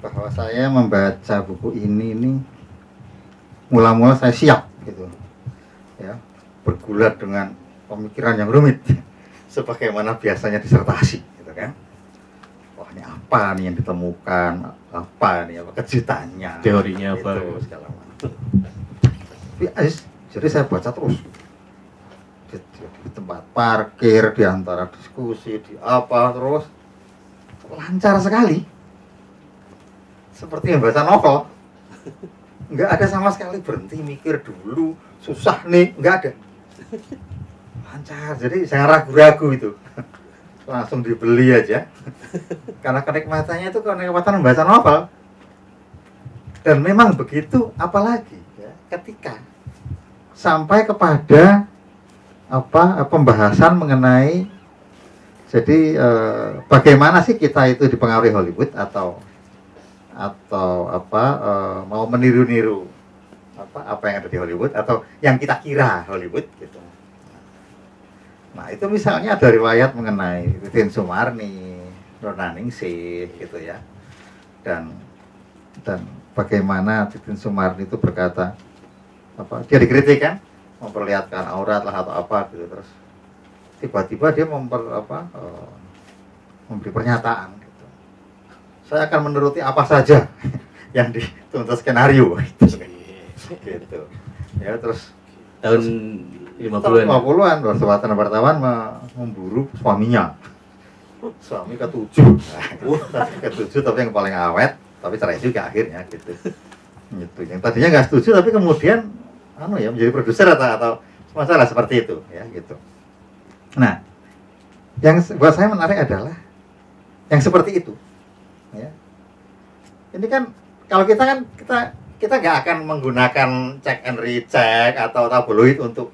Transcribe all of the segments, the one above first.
bahwa saya membaca buku ini ini mula-mula saya siap gitu. Ya bergulat dengan pemikiran yang rumit sebagaimana biasanya disertasi gitu kan. Wah ini apa nih yang ditemukan? Apa nih? Apa kejutannya? Teorinya apa, gitu, ya. segala macam. Jadi saya baca terus. Di, di- di tempat parkir di antara diskusi di apa terus. Lancar sekali seperti yang baca novel. Nggak ada sama sekali berhenti mikir dulu susah nih nggak ada. Lancar jadi saya ragu-ragu itu. Langsung dibeli aja. Karena kenikmatannya itu kenikmatan membaca novel. Dan memang begitu apalagi ya, ketika sampai kepada apa pembahasan mengenai jadi eh, bagaimana sih kita itu dipengaruhi Hollywood atau atau apa eh, mau meniru-niru apa apa yang ada di Hollywood atau yang kita kira Hollywood gitu. Nah itu misalnya ada riwayat mengenai Titin Sumarni, Nona Ningsih gitu ya, dan dan bagaimana Titin Sumarni itu berkata apa dia dikritik kan memperlihatkan aurat lah atau apa gitu terus tiba-tiba dia memper apa eh, memberi pernyataan. Saya akan menuruti apa saja yang dituntut skenario gitu. gitu. Ya terus Tahun 50-an. 50-an wartawan wartawan me- memburu suaminya. Suami ketujuh. Ketujuh tapi yang paling awet, tapi cerai juga akhirnya gitu. Gitu. Yang tadinya nggak setuju tapi kemudian anu ya menjadi produser atau atau masalah seperti itu ya gitu. Nah, yang buat saya menarik adalah yang seperti itu. Ini kan kalau kita kan kita kita nggak akan menggunakan check and recheck atau tabloid untuk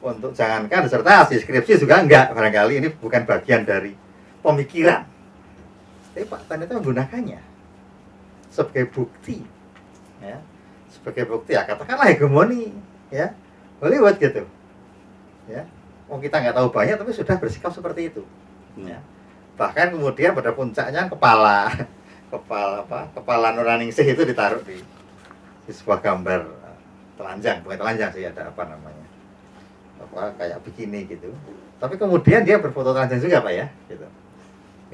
untuk jangankan disertasi skripsi juga enggak barangkali ini bukan bagian dari pemikiran. Tapi Pak Tan itu menggunakannya sebagai bukti ya. Sebagai bukti ya katakanlah hegemoni ya. Hollywood gitu ya. Wong kita nggak tahu banyak tapi sudah bersikap seperti itu ya. bahkan kemudian pada puncaknya kepala kepala apa kepala Nuraningsih itu ditaruh di, di sebuah gambar eh, telanjang. Bukan telanjang sih ada apa namanya. Apa kayak begini gitu. Tapi kemudian dia berfoto telanjang juga pak ya gitu.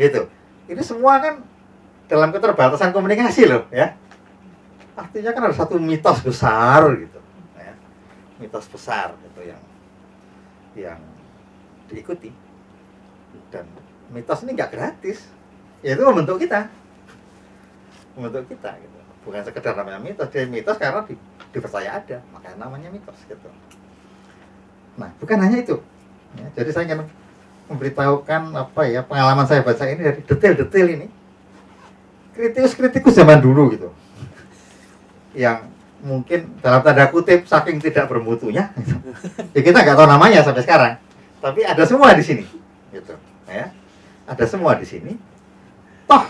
Gitu. Ini semua kan dalam keterbatasan komunikasi loh ya. Artinya kan ada satu mitos besar gitu ya. Mitos besar gitu yang yang diikuti. Dan mitos ini nggak gratis. Ya itu membentuk kita membentuk kita gitu. Bukan sekedar namanya mitos dia mitos karena di, dipercaya ada makanya namanya mitos gitu. Nah bukan hanya itu. Ya, jadi saya ingin memberitahukan apa ya pengalaman saya baca ini dari detail-detail ini. Kritikus-kritikus zaman dulu gitu. Yang mungkin dalam tanda kutip saking tidak bermutunya gitu. ya kita nggak tahu namanya sampai sekarang. Tapi ada semua di sini gitu. Ya ada semua di sini. Toh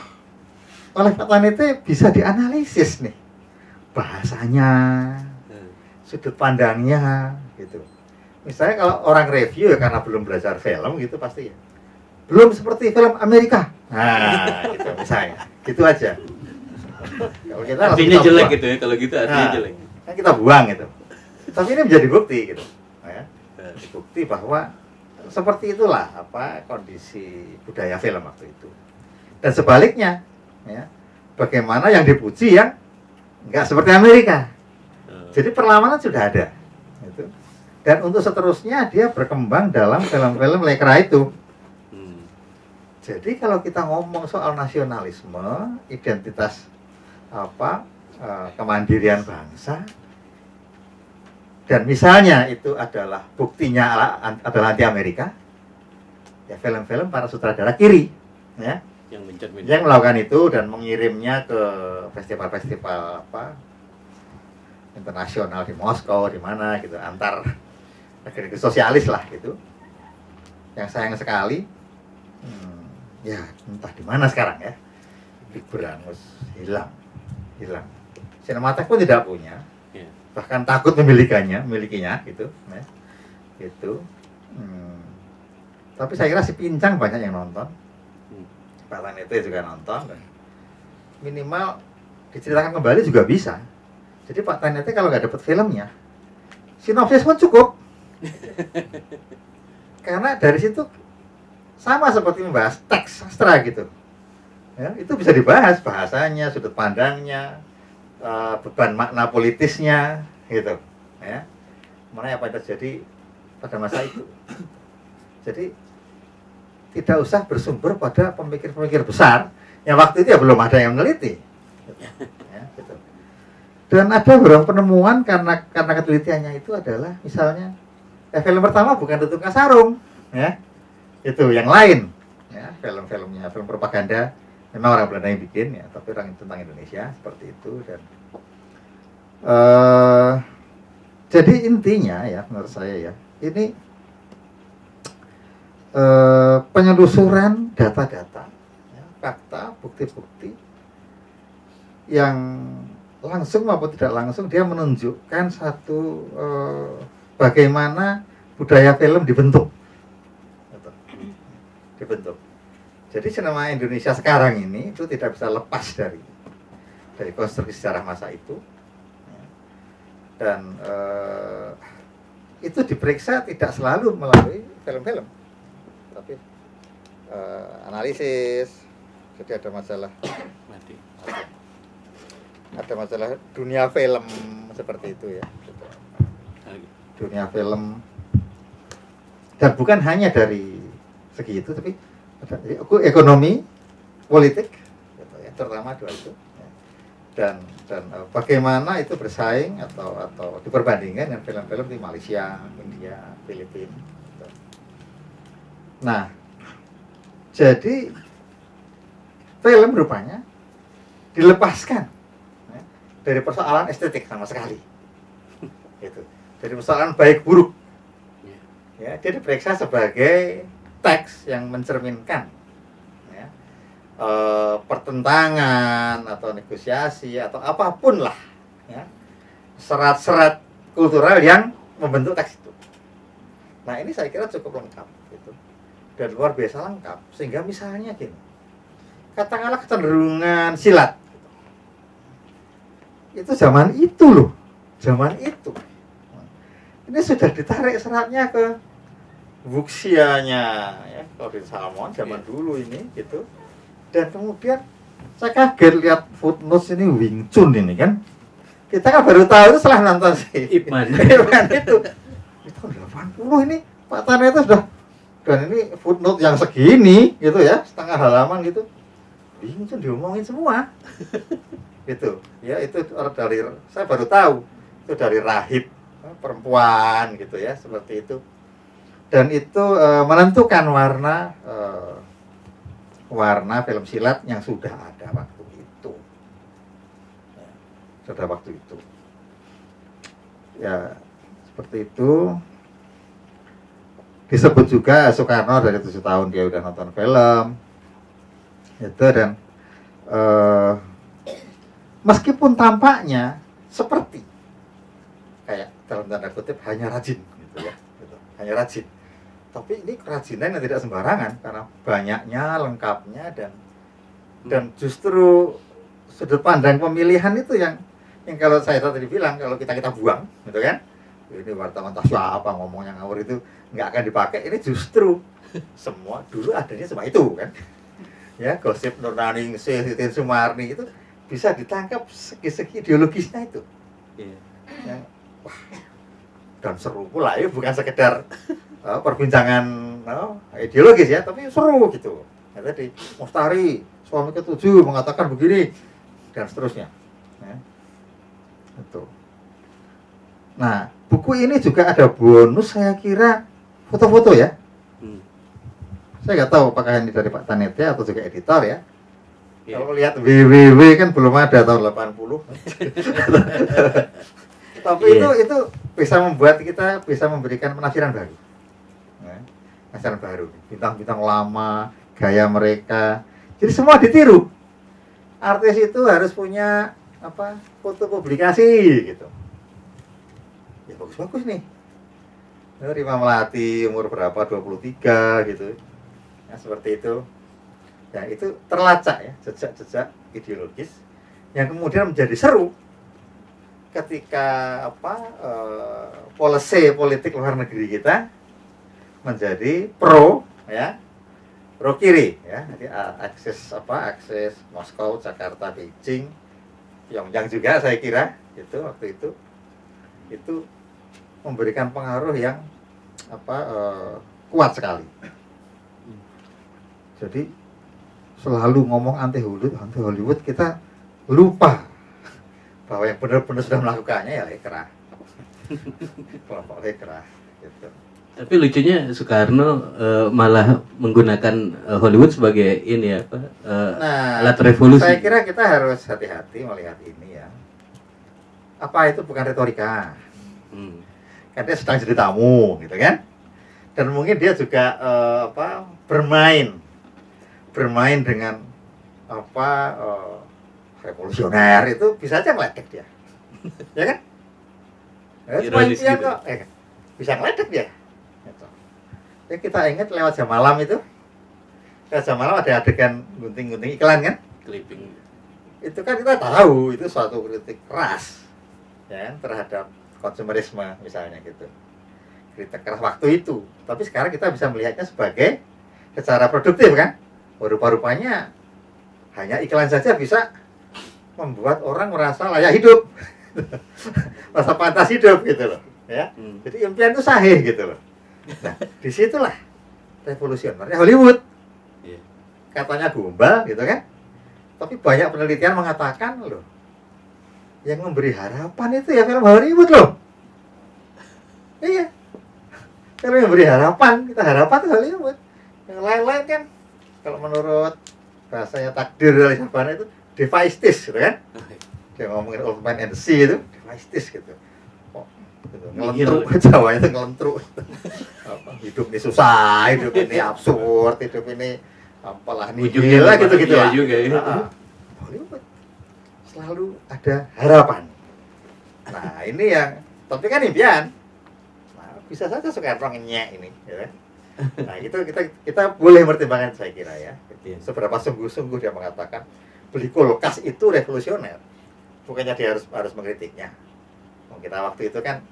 oleh Pak Tanete bisa dianalisis nih. Bahasanya sudut pandangnya gitu. Misalnya kalau orang review ya karena belum belajar film gitu pasti ya. Belum seperti film Amerika. Nah gitu misalnya. Gitu aja. Kalau kita Artinya kita jelek buang. gitu ya, kalau gitu artinya Nah, jelek. kan kita buang gitu. Tapi ini menjadi bukti gitu. Ya. Menjadi bukti bahwa seperti itulah apa kondisi budaya film waktu itu. Dan sebaliknya ya. Bagaimana yang dipuji yang nggak seperti Amerika? Jadi perlawanan sudah ada gitu. dan untuk seterusnya dia berkembang dalam film-film lekra itu. Hmm. jadi kalau kita ngomong soal nasionalisme identitas apa eh, kemandirian bangsa dan misalnya itu adalah buktinya ala- adalah anti Amerika ya film-film para sutradara kiri ya Yang mencet yang melakukan itu dan mengirimnya ke festival-festival apa internasional di Moskow di mana gitu antar negeri sosialis lah gitu yang sayang sekali hmm, ya entah di mana sekarang ya Big Brangus hilang hilang Cinematek pun tidak punya Iya. bahkan takut memilikinya gitu ya. gitu Hmm. tapi saya kira si pincang banyak yang nonton. Pak itu juga nonton minimal diceritakan kembali juga bisa. Jadi Pak Tanete kalau nggak dapat filmnya, sinopsis pun cukup. Karena dari situ sama seperti membahas teks sastra gitu. Ya, itu bisa dibahas bahasanya, sudut pandangnya, eh, beban makna politisnya, gitu. Ya, mana apa yang terjadi pada masa itu. Jadi tidak usah bersumber pada pemikir-pemikir besar yang waktu itu ya belum ada yang meneliti. Ya, gitu. Dan ada beberapa penemuan karena karena ketelitiannya itu adalah misalnya ya, film pertama bukan Tutup Sarung, ya itu yang lain, ya film-filmnya film propaganda memang orang Belanda yang bikin ya, tapi orang tentang Indonesia seperti itu dan eh jadi intinya ya menurut saya ya ini eh, penyelusuran data-data, ya, fakta, bukti-bukti yang langsung maupun tidak langsung dia menunjukkan satu eh, bagaimana budaya film dibentuk, Gitu. dibentuk. Jadi sinema Indonesia sekarang ini itu tidak bisa lepas dari dari konstruksi sejarah masa itu, Ya. dan eh, itu diperiksa tidak selalu melalui film-film, tapi eh, analisis. Jadi ada masalah Mati. ada masalah dunia film seperti itu ya dunia film dan bukan hanya dari segi itu tapi ada dari aku ekonomi politik gitu ya, terutama dua itu ya. dan dan eh, bagaimana itu bersaing atau atau diperbandingkan dengan film-film di Malaysia, India, Filipina. Nah, jadi film rupanya dilepaskan ya, dari persoalan estetik sama sekali. Gitu. Dari persoalan baik buruk. Ya, dia diperiksa sebagai teks yang mencerminkan ya, eh, pertentangan atau negosiasi atau apa pun lah ya, serat-serat kultural yang membentuk teks itu. Nah ini saya kira cukup lengkap dan luar biasa lengkap. Sehingga misalnya gini katakanlah kecenderungan silat. Itu zaman itu loh zaman itu. Ini sudah ditarik seratnya ke Wuxianya ya di Salmon zaman Iya. dulu ini gitu. Dan kemudian saya kaget lihat footnotes ini Wing Chun ini kan. Kita kan baru tahu itu setelah nonton si Ip Man. Ip Man itu. Itu tahun 80 ini Pak Tana itu sudah dan ini footnote yang segini gitu ya setengah halaman gitu. Wing Chun diomongin semua. Gitu. Ya itu dari saya baru tahu itu dari rahib eh, perempuan gitu ya seperti itu. Dan itu eh, menentukan warna eh, warna film silat yang sudah ada waktu itu. Ya, sudah waktu itu. Ya seperti itu disebut juga Soekarno dari tujuh tahun dia udah nonton film. Itu dan eh, meskipun tampaknya seperti kayak dalam tanda kutip hanya rajin gitu ya gitu. hanya rajin. Tapi ini kerajinan yang tidak sembarangan karena banyaknya lengkapnya dan dan justru sudut pandang pemilihan itu yang yang kalau saya tadi bilang kalau kita kita buang gitu kan ini wartawan tas apa ngomongnya ngawur itu nggak akan dipakai. Ini justru semua dulu adanya cuma itu kan? Ya gosip Nurnaningsih Titin Sumarni itu bisa ditangkap segi-segi ideologisnya itu. Iya. yang wah dan seru pula. Ya bukan sekedar uh, perbincangan uh, ideologis ya tapi seru gitu. Ya, tadi Mustari suami ketujuh mengatakan begini dan seterusnya. Ya. itu. Nah buku ini juga ada bonus saya kira foto-foto ya Hmm. saya nggak tahu apakah ini dari Pak Tanete atau juga editor ya Iya. kalau lihat WWW kan belum ada tahun 80. Tapi Iya. itu itu bisa membuat kita bisa memberikan penafsiran baru. Ya, penafsiran baru. Bintang-bintang lama, gaya mereka. Jadi semua ditiru. Artis itu harus punya apa? foto publikasi gitu. Bagus-bagus nih. Rima Melati umur berapa? 23 gitu. Ya seperti itu ya itu terlacak ya jejak-jejak ideologis yang kemudian menjadi seru ketika apa eh, policy politik luar negeri kita menjadi pro ya pro kiri ya jadi a- akses apa akses Moskow Jakarta Beijing Pyongyang juga saya kira itu waktu itu itu memberikan pengaruh yang apa eh, kuat sekali jadi selalu ngomong anti Hollywood anti Hollywood kita lupa bahwa yang benar-benar sudah melakukannya ya Lekra kelompok gitu Tapi lucunya Soekarno eh, malah menggunakan eh, Hollywood sebagai ini apa? eh, Nah, alat revolusi. Saya kira kita harus hati-hati melihat ini ya. Apa itu bukan retorika? Hmm. Dia sedang jadi tamu, gitu kan? Dan mungkin dia juga eh, apa bermain, bermain dengan apa eh, revolusioner itu bisa aja ngeledek dia, ya kan? Ya, cuma impian gitu. kok, eh, bisa ngeledek dia. Gitu. Ya kita ingat lewat jam malam itu, lewat jam malam ada adegan gunting-gunting iklan kan? Clipping. itu kan kita tahu itu suatu kritik keras ya kan, terhadap konsumerisme misalnya gitu. Kritik keras waktu itu. Tapi sekarang kita bisa melihatnya sebagai secara produktif kan? Rupa-rupanya hanya iklan saja bisa membuat orang merasa layak hidup. Merasa pantas hidup gitu loh ya. Hmm. jadi impian itu sahih gitu loh. Nah di situlah revolusionernya Hollywood. Iya. katanya gombal gitu kan? Tapi banyak penelitian mengatakan loh yang memberi harapan itu ya film Hollywood loh. Iya. Film yang memberi harapan kita harapan itu Hollywood. Yang lain-lain kan kalau menurut bahasanya takdir dari Sabana itu devaistis gitu kan? Dia ngomongin Old Man and Sea itu devaistis gitu. Kok gitu, ngelentruk Jawa itu ngelentruk apa, hidup ini susah hidup ini absurd hidup ini apalah nih gila gitu gitu bahagia juga ya. Selalu ada harapan. Nah ini yang tapi kan impian. Nah, bisa saja Soekarno ngenyek ini ya kan? nah itu kita kita boleh mempertimbangkan saya kira ya. Iya. seberapa sungguh-sungguh dia mengatakan beli kulkas itu revolusioner. Bukannya dia harus harus mengkritiknya. Oh, kita waktu itu kan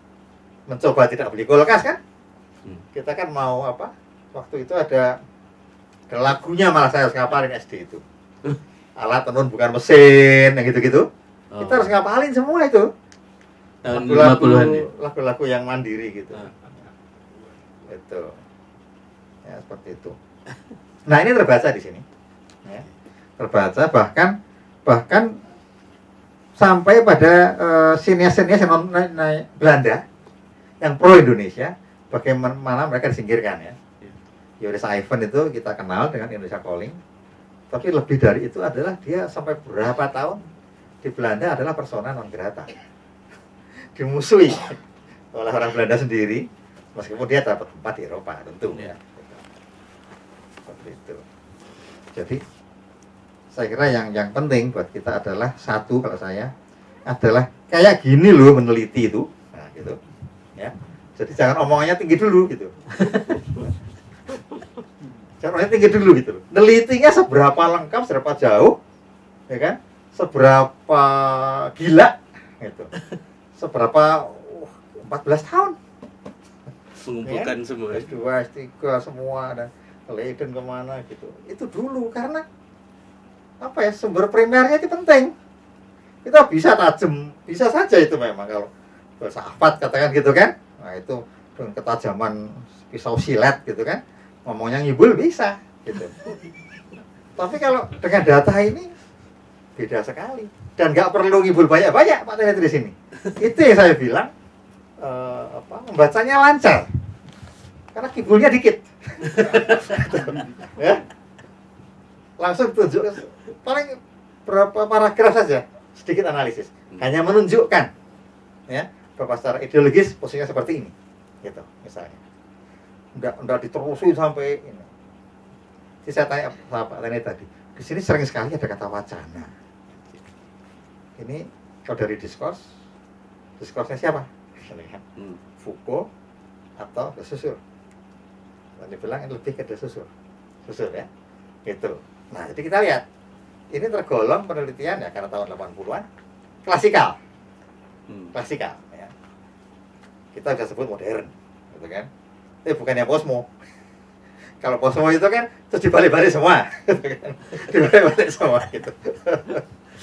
mencoba tidak beli kulkas kan? Hmm. kita kan mau apa? Waktu itu ada ada lagunya malah saya harus ngapalin SD itu alat tenun bukan mesin yang gitu-gitu. Oh. kita harus ngapalin semua itu. Tahun lagu-lagu 50-an ya. lagu-lagu yang mandiri gitu. Ah. itu. Ya seperti itu. Nah ini terbaca di sini. Ya. terbaca bahkan bahkan sampai pada sinias-sinias yang non na- na- Belanda yang pro Indonesia bagaimana mereka disingkirkan ya. Yoris Ivan itu kita kenal dengan Indonesia Calling tapi lebih dari itu adalah dia sampai berapa tahun di Belanda adalah persona non grata. Dimusuhi oleh orang Belanda sendiri meskipun dia dapat tempat di Eropa tentu. Ya seperti itu. Jadi saya kira yang yang penting buat kita adalah satu kalau saya adalah kayak gini loh meneliti itu. Nah gitu. Ya. Jadi jangan omongannya tinggi dulu gitu jangan tinggi dulu gitu loh. Nelitinya seberapa lengkap seberapa jauh ya kan? Seberapa gila gitu. Seberapa uh, 14 tahun. Mengumpulkan semua. Ya. S2, S3 semua dan Leiden ke mana gitu. Itu dulu karena apa ya sumber primernya itu penting. Kita bisa tajam bisa saja itu memang kalau bersahabat katakan gitu kan. Nah itu dengan ketajaman pisau silet gitu kan ngomongnya ngibul bisa gitu. Tapi kalau dengan data ini beda sekali. Dan nggak perlu ngibul banyak-banyak Pak Tenet di sini. Itu yang saya bilang eh, apa membacanya lancar. Karena kibulnya dikit. Ya. Langsung tunjuk paling berapa paragraf saja sedikit analisis. Hanya menunjukkan ya bahwa secara ideologis posisinya seperti ini gitu misalnya enggak enggak diterusin sampai ini. Jadi saya tanya Pak Tene tadi di sini sering sekali ada kata wacana. Ini kalau dari diskurs diskursnya siapa? Hmm. Foucault atau De Saussure Dan dibilang ini lebih ke De Saussure Saussure ya? Gitu. Nah jadi kita lihat ini tergolong penelitian ya karena tahun 80-an klasikal. Hmm. klasikal ya. kita bisa sebut modern gitu kan eh bukannya posmo kalau posmo itu kan terus dibalik-balik semua gitu kan. dibalik-balik semua gitu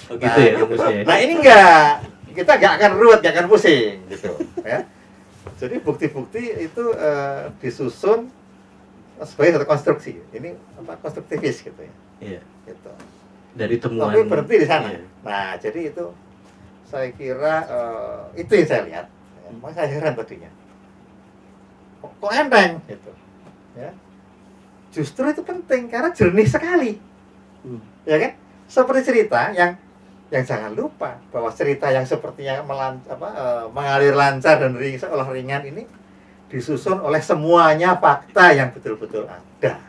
Oh gitu ya rumusnya. ya? nah ini enggak kita enggak akan ruwet enggak akan pusing gitu ya jadi bukti-bukti itu eh, disusun sebagai satu konstruksi ini apa konstruktivis gitu ya Iya. gitu Dari temuan. tapi berhenti di sana Iya. nah jadi itu saya kira eh, itu yang saya lihat ya. saya heran tadinya kok, enteng? Gitu. Ya. Justru itu penting karena jernih sekali. Hmm. ya kan? Seperti cerita yang yang jangan lupa bahwa cerita yang sepertinya melan, apa, eh, mengalir lancar dan ring, seolah ringan ini disusun oleh semuanya fakta yang betul-betul ada.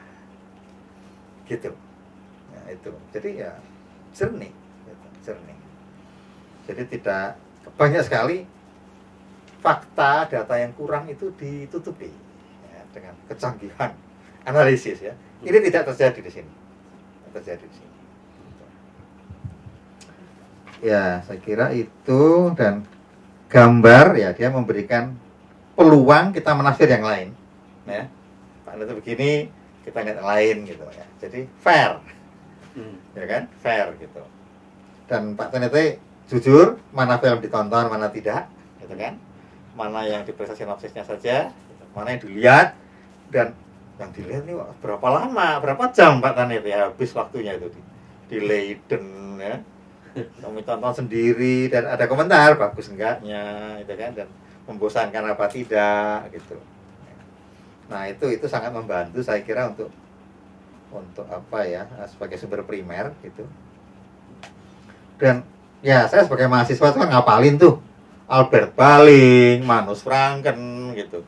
Gitu. Nah, itu. Jadi ya jernih. Gitu, jernih. Jadi tidak banyak sekali fakta data yang kurang itu ditutupi ya, dengan kecanggihan analisis ya. Ini tidak terjadi di sini. Terjadi di sini. Ya saya kira itu dan gambar ya dia memberikan peluang kita menafsir yang lain ya. Pak itu begini kita lihat yang lain gitu ya. Jadi fair. Hmm. ya kan? Fair gitu. Dan Pak Tenete jujur mana film ditonton mana tidak gitu kan mana yang diperiksa sinopsisnya saja mana yang dilihat dan yang dilihat ini berapa lama berapa jam Pak Tenete ya habis waktunya itu di, di Leiden ya. Kami tonton sendiri dan ada komentar bagus enggaknya gitu kan dan membosankan apa tidak gitu. Nah itu itu sangat membantu saya kira untuk untuk apa ya sebagai sumber primer gitu. Dan ya saya sebagai mahasiswa itu kan ngapalin tuh Albert Baling, Manus Franken gitu.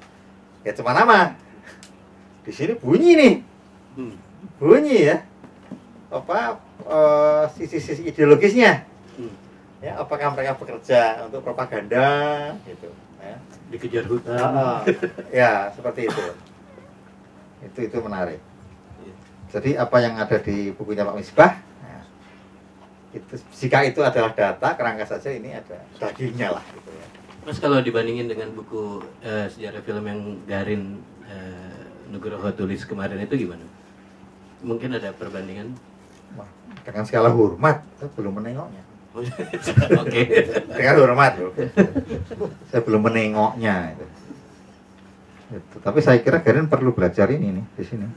Ya cuma nama. Di sini bunyi nih. Hmm. bunyi ya. Apa eh, sisi-sisi ideologisnya. Hmm. ya apakah mereka bekerja untuk propaganda gitu ya. Dikejar hutan. Ah, ya seperti itu. Itu itu menarik. Iya. jadi apa yang ada di bukunya Pak Misbah itu jika itu adalah data kerangka saja ini ada dagingnya lah gitu ya Mas kalau dibandingin dengan buku eh, sejarah film yang Garin eh, Nugroho tulis kemarin itu gimana? Mungkin ada perbandingan? Dengan segala hormat saya belum menengoknya Oke. dengan hormat loh saya belum menengoknya itu. Itu. tapi saya kira Garin perlu belajar ini nih di sini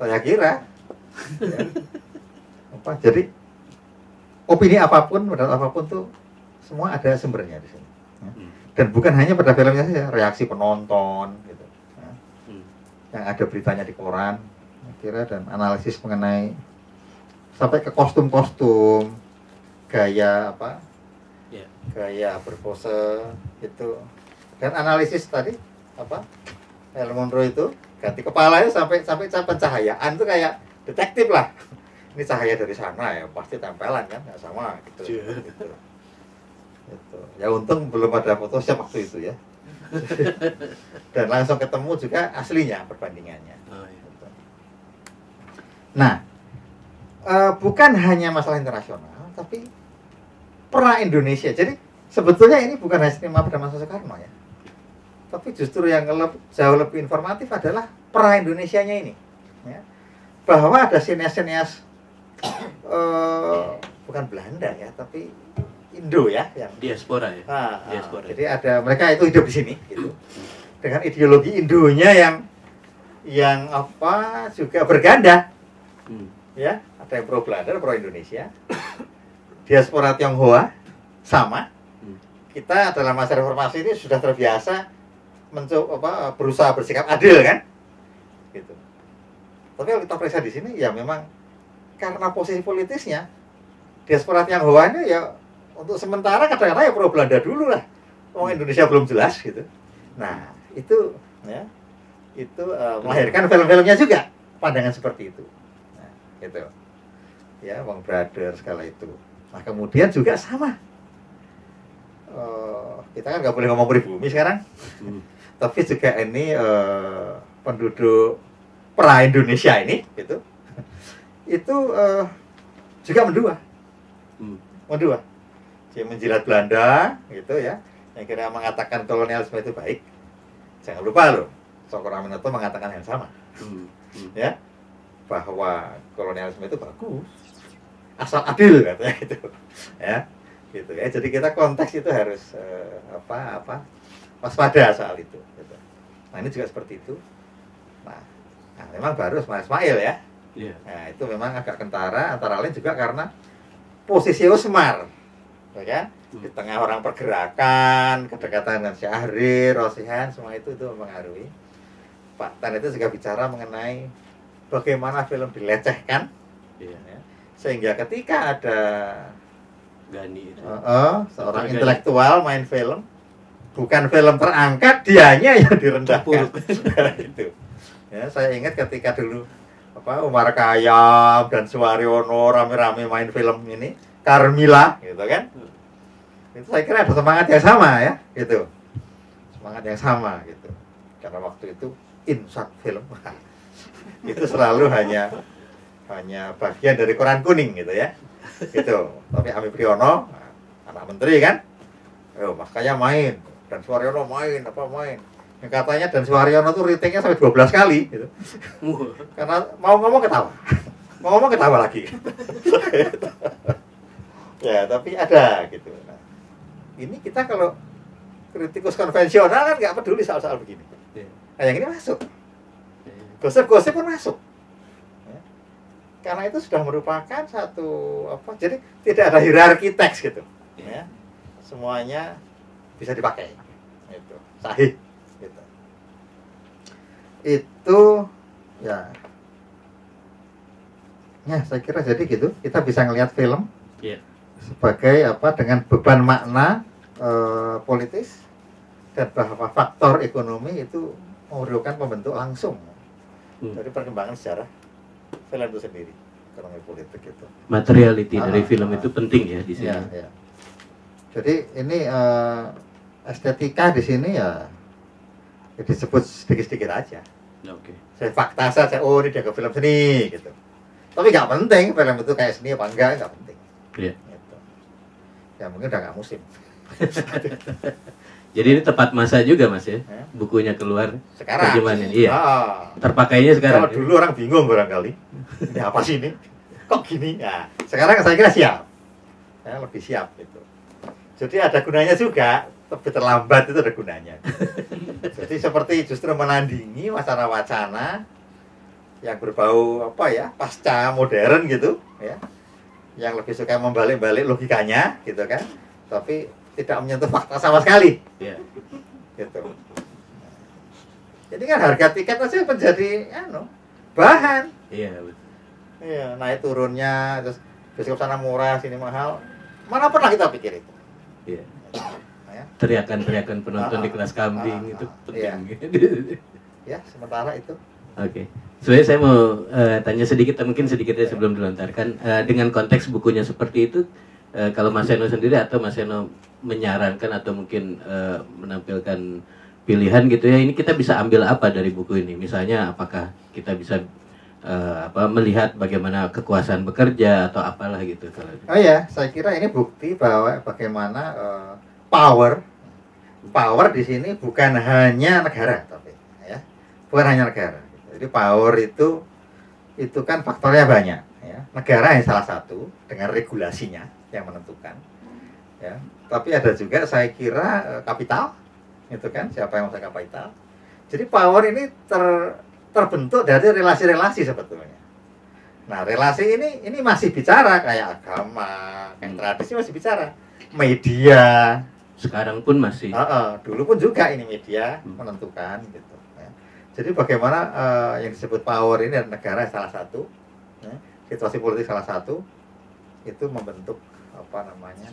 saya kira Ya. Apa jadi opini apa pun pendapat apa pun tuh semua ada sumbernya di sini Hmm. dan bukan hanya pada filmnya saja reaksi penonton gitu ya. Hmm. yang ada beritanya di koran kira dan analisis mengenai sampai ke kostum-kostum gaya apa Ya. gaya berpose itu dan analisis tadi apa El Monroe itu ganti kepala itu sampai sampai pencahayaan tuh kayak detektif lah ini cahaya dari sana ya pasti tempelan kan nggak sama gitu, Iya. gitu. Gitu. ya untung belum ada Photoshop waktu itu ya dan langsung ketemu juga aslinya perbandingannya Oh, iya. Gitu. Nah, eh, bukan hanya masalah internasional, tapi pra Indonesia. Jadi sebetulnya ini bukan hanya sinema pada masa Soekarno ya, tapi justru yang jauh lebih informatif adalah pra Indonesianya ini. Ya. Bahwa ada sineas-sineas eh, bukan Belanda ya, tapi Indo ya yang Diaspora ya. Ah, ah, Diaspora. jadi ada mereka itu hidup di sini gitu. Dengan ideologi Indonya yang yang apa juga berganda Hmm. ya, ada yang pro Belanda, pro Indonesia. Diaspora Tionghoa sama. Hmm. Kita dalam masa reformasi ini sudah terbiasa mencoba apa berusaha bersikap adil kan? Gitu. Tapi kalau kita periksa di sini ya memang karena posisi politisnya diaspora ini ya untuk sementara kadang-kadang ya pro Belanda dulu lah. Wong Indonesia belum jelas gitu. Nah, itu ya itu eh, melahirkan film-filmnya juga pandangan seperti itu. Nah, gitu. Ya, Wong Brother segala itu. Nah, kemudian juga sama. Eh, kita kan nggak boleh ngomong pribumi sekarang, Hmm. tapi juga ini eh, penduduk pra Indonesia ini, gitu, itu eh, juga mendua. Hmm. mendua. Dia menjilat Belanda gitu ya. Yang kira mengatakan kolonialisme itu baik. Jangan lupa loh Sokor Aminoto mengatakan yang sama. Hmm. Hmm. ya bahwa kolonialisme itu bagus. Asal adil katanya gitu. Ya gitu ya. Jadi kita konteks itu harus eh, apa apa waspada soal itu gitu. nah ini juga seperti itu. Nah, nah memang baru Ismail Ismail ya Iya. nah itu memang agak kentara antara lain juga karena posisi Usmar ya kan di tengah orang pergerakan kedekatan dengan Syahrir Rosihan semua itu itu mempengaruhi Pak Tan itu juga bicara mengenai bagaimana film dilecehkan Iya. ya. sehingga ketika ada Gani itu. uh, uh, seorang Gani. intelektual main film bukan film terangkat dianya yang direndahkan itu ya saya ingat ketika dulu apa Umar Khayyam dan Suwaryono rame-rame main film ini Carmila gitu kan? Itu saya kira ada semangat yang sama ya gitu. Semangat yang sama gitu. Karena waktu itu insan film. Itu selalu hanya hanya bagian dari koran kuning gitu ya. Gitu. Tapi Ami Priyono anak menteri kan? Oh Mas Kaya main. Dan Suwaryono main apa main katanya dan Suwaryono tuh ratingnya sampai 12 kali gitu. Karena mau ngomong ketawa. Mau ngomong ketawa lagi. Ya tapi ada gitu. Nah, ini kita kalau kritikus konvensional kan nggak peduli soal-soal begini. Iya. nah yang ini masuk. Iya. gosip-gosip pun masuk. Ya. karena itu sudah merupakan satu apa jadi tidak ada hierarki teks gitu. Ya. Semuanya bisa dipakai itu sahih. Itu ya ya saya kira jadi gitu kita bisa ngelihat film Iya. sebagai apa dengan beban makna eh, politis dan bahwa faktor ekonomi itu memerlukan pembentuk langsung Hmm. dari perkembangan sejarah film itu sendiri ekonomi politik itu Materiality Ah, dari film ah. itu penting ya di sini. ya, ya. jadi ini eh, estetika di sini ya, ya disebut sedikit-sedikit aja Oke. saya fakta saja oh ini dia ke film seni gitu tapi nggak penting film itu kayak seni apa enggak nggak penting Iya. gitu. ya mungkin udah nggak musim Jadi ini tepat masa juga mas ya, Ya. bukunya keluar sekarang terjemahannya. Iya. Ah. Terpakainya sekarang. Kalau dulu orang bingung barangkali ini apa sih ini kok gini ya sekarang saya kira siap ya, lebih siap gitu jadi ada gunanya juga tapi terlambat itu ada gunanya jadi seperti justru menandingi wacana-wacana yang berbau apa ya pasca modern gitu ya yang lebih suka membalik-balik logikanya gitu kan tapi tidak menyentuh fakta sama sekali Iya. gitu. Jadi kan harga tiket aja menjadi anu, bahan. Iya. betul. Iya, naik turunnya terus besok sana murah, sini mahal. Mana pernah kita pikir itu? Iya. Ya, Teriakan-teriakan penonton Ah, di kelas kambing ah, itu ah, penting. ya sementara itu. Oke. Sebenarnya saya mau eh, tanya sedikit, mungkin sedikit ya sebelum dilontarkan. Eh, dengan konteks bukunya seperti itu, eh, kalau Mas Eno sendiri atau Mas Eno menyarankan atau mungkin eh, menampilkan pilihan gitu ya, ini kita bisa ambil apa dari buku ini? Misalnya, apakah kita bisa eh, apa melihat bagaimana kekuasaan bekerja atau apalah gitu kalau Oh ya, saya kira ini bukti bahwa bagaimana eh, power power di sini bukan hanya negara tapi ya. Bukan hanya negara. Jadi power itu itu kan faktornya banyak ya. Negara yang salah satu dengan regulasinya yang menentukan. Ya. Tapi ada juga saya kira eh, kapital itu kan siapa yang menguasai kapital. Jadi power ini ter, terbentuk dari relasi-relasi sebetulnya. Nah, relasi ini ini masih bicara kayak agama, kayak Hmm. tradisi masih bicara. Media, sekarang pun masih Heeh, dulu pun juga ini media Hmm. menentukan gitu. ya. Jadi bagaimana eh, yang disebut power ini negara salah satu, ya, situasi politik salah satu, itu membentuk apa namanya,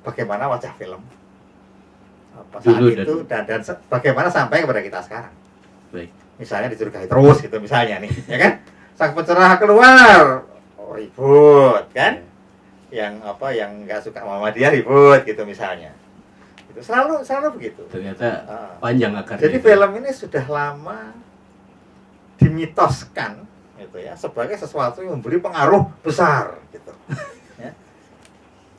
bagaimana wajah film apa saat Dulu dan- itu dan, dan se- bagaimana sampai kepada kita sekarang. Baik. Misalnya dicurigai terus gitu misalnya nih, ya kan? Sang pencerah keluar, oh, ribut kan? Yang apa yang nggak suka Muhammadiyah ribut gitu misalnya. Itu selalu selalu begitu. ternyata Ah. panjang akarnya. Jadi film ini sudah lama dimitoskan gitu ya sebagai sesuatu yang memberi pengaruh besar gitu ya.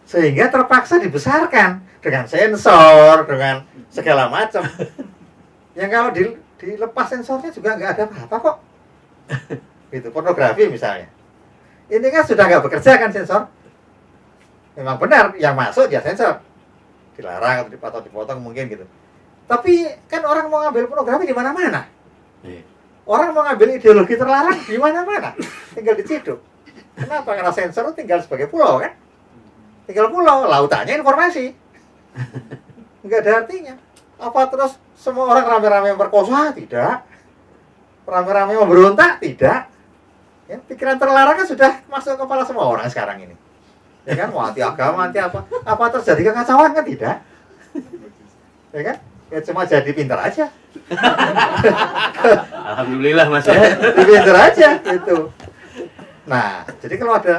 sehingga terpaksa dibesarkan dengan sensor dengan segala macam yang kalau di, dilepas sensornya juga nggak ada apa-apa kok gitu pornografi misalnya ini kan sudah nggak bekerja kan sensor memang benar yang masuk ya sensor dilarang atau dipotong dipotong mungkin gitu. Tapi kan orang mau ngambil pornografi di mana-mana. Iya. orang mau ngambil ideologi terlarang di mana-mana. Tinggal diciduk. Kenapa karena sensor? Tinggal sebagai pulau kan? Tinggal pulau lautannya informasi. Nggak ada artinya. Apa terus semua orang rame-rame memperkosa tidak. Rame-rame memberontak tidak. Ya pikiran terlarang kan sudah masuk ke kepala semua orang sekarang ini ya kan anti agama anti apa apa terjadi kekacauan kan tidak ya kan ya cuma jadi pintar aja Alhamdulillah Mas ya. jadi pintar aja gitu nah jadi kalau ada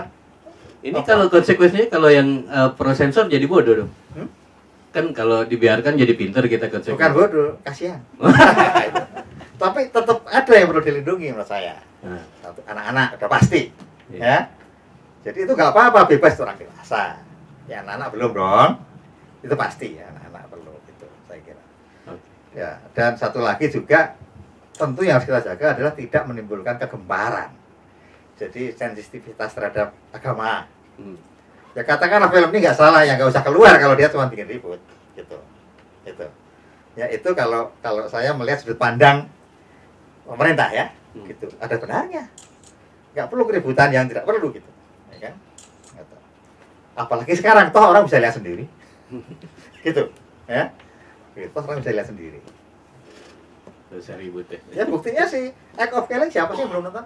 Ini Apa? kalau konsekuensinya kalau yang eh, pro sensor jadi bodoh dong. Hmm? Kan kalau dibiarkan jadi pinter kita bukan konsekuensi. bodoh kasihan tapi tetap ada yang perlu dilindungi menurut saya Nah, anak-anak udah pasti Iya. ya jadi itu nggak apa-apa bebas orang dewasa. Ya anak-anak belum dong itu pasti ya anak-anak perlu itu saya kira. Oke. ya dan satu lagi juga tentu yang harus kita jaga adalah tidak menimbulkan kegemparan jadi sensitivitas terhadap agama. Hmm. ya katakanlah film ini nggak salah ya nggak usah keluar kalau dia cuma bikin ribut gitu. Itu ya itu kalau kalau saya melihat sudut pandang pemerintah ya Hmm. gitu. Ada benarnya. Nggak perlu keributan yang tidak perlu Gitu. Apalagi sekarang toh orang bisa lihat sendiri gitu ya gitu orang bisa lihat sendiri Terus ribut ya. ya buktinya sih Act of Killing siapa sih yang belum nonton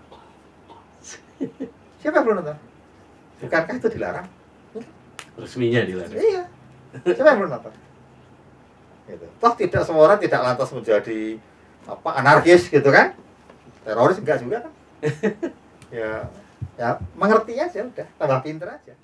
siapa yang belum nonton bukankah itu dilarang Resminya dilarang. Iya. Siapa yang belum nonton? Gitu. Toh tidak semua orang tidak lantas menjadi apa anarkis gitu kan? Teroris enggak juga kan? ya, ya mengerti aja udah, tambah pinter aja.